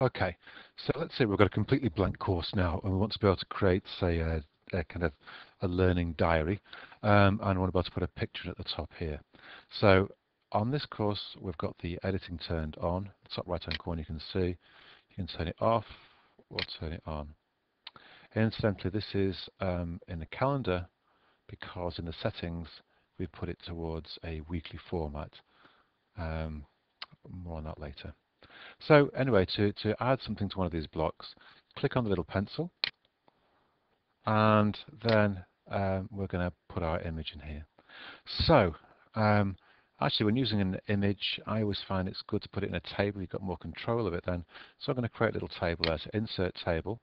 Okay, so let's say we've got a completely blank course now and we want to be able to create, say, a, a kind of a learning diary um, and we want to be able to put a picture at the top here. So on this course, we've got the editing turned on. Top right hand corner you can see. You can turn it off or turn it on. Incidentally, this is um, in the calendar because in the settings we put it towards a weekly format. Um, more on that later. So anyway, to, to add something to one of these blocks, click on the little pencil and then um, we're going to put our image in here. So um, actually when using an image I always find it's good to put it in a table, you've got more control of it then. So I'm going to create a little table there, so insert table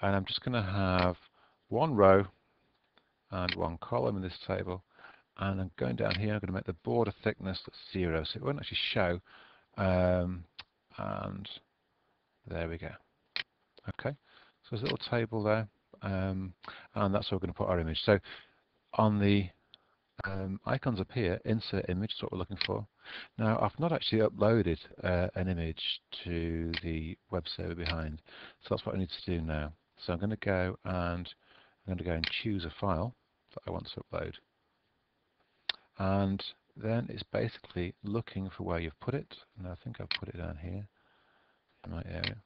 and I'm just going to have one row and one column in this table and I'm going down here I'm going to make the border thickness zero so it won't actually show um, and there we go. Okay, so there's a little table there, um, and that's where we're going to put our image. So on the um, icons up here, insert image is what we're looking for. Now I've not actually uploaded uh, an image to the web server behind, so that's what I need to do now. So I'm going to go and I'm going to go and choose a file that I want to upload. And then it's basically looking for where you've put it. And I think I've put it down here in my area.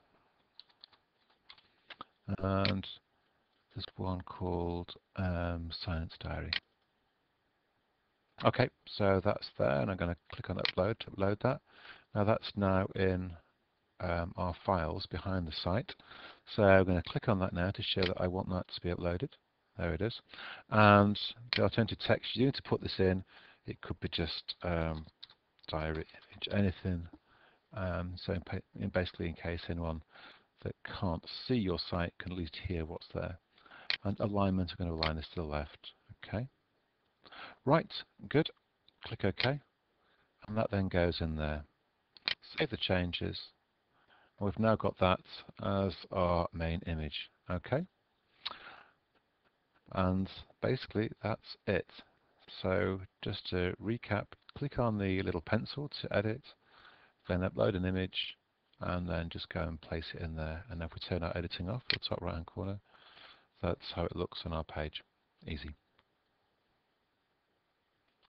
And there's one called um, Science Diary. Okay, so that's there, and I'm going to click on upload to upload that. Now that's now in um, our files behind the site. So I'm going to click on that now to show that I want that to be uploaded. There it is. And the alternative text, you need to put this in it could be just um, diary image, anything. Um, so in, basically in case anyone that can't see your site can at least hear what's there. And alignment, I'm going to align this to the left. Okay. Right, good. Click OK. And that then goes in there. Save the changes. We've now got that as our main image. Okay. And basically that's it. So just to recap, click on the little pencil to edit, then upload an image, and then just go and place it in there. And if we turn our editing off, the top right hand corner, that's how it looks on our page. Easy.